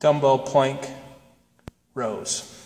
dumbbell plank rows.